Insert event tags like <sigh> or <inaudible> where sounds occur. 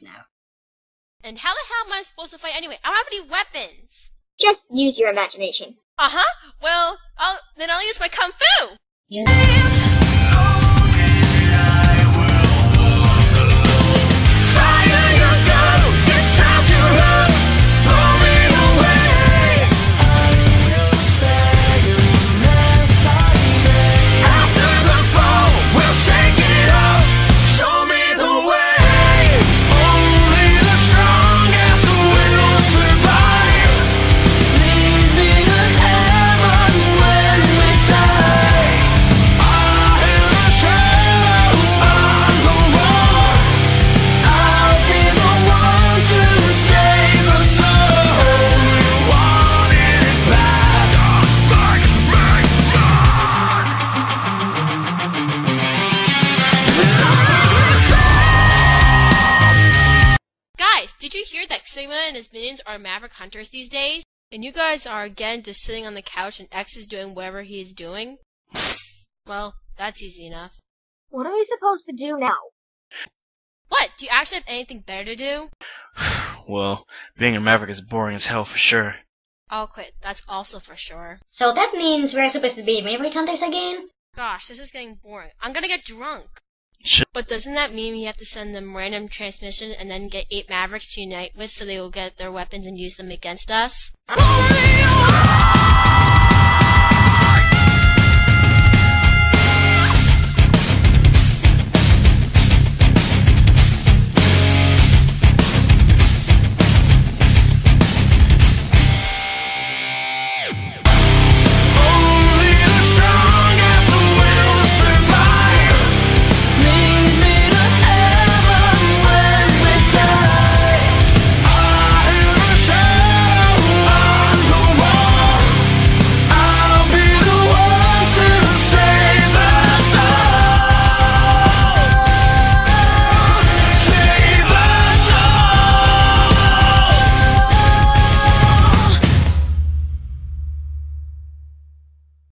now. And how the hell am I supposed to fight anyway? I don't have any weapons. Just use your imagination. Uh huh. Well, I'll then I'll use my kung fu. You did you hear that Sigma and his minions are Maverick hunters these days? And you guys are again just sitting on the couch and X is doing whatever he is doing? <laughs> Well, that's easy enough. What are we supposed to do now? What? Do you actually have anything better to do? <sighs> Well, being a maverick is boring as hell for sure. I'll quit. That's also for sure. So that means we're supposed to be Maverick Hunters again? Gosh, this is getting boring. I'm gonna get drunk. Shit. But doesn't that mean we have to send them random transmissions and then get eight Mavericks to unite with so they will get their weapons and use them against us? Oh,